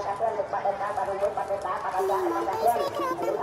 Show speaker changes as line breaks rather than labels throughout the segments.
kasih untuk Pak Desa, Pak Rumbu, Pak Desa, Pak Kanda, Pak Desa,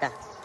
Exacta.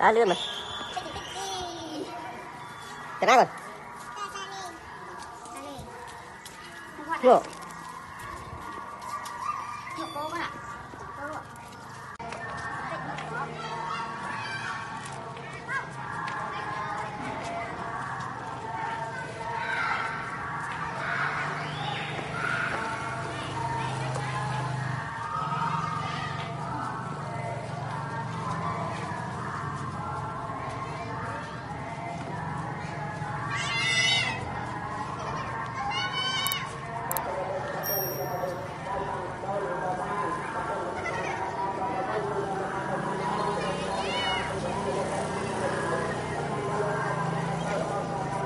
đá lướt mà, cái đó rồi
Whoa. Wow.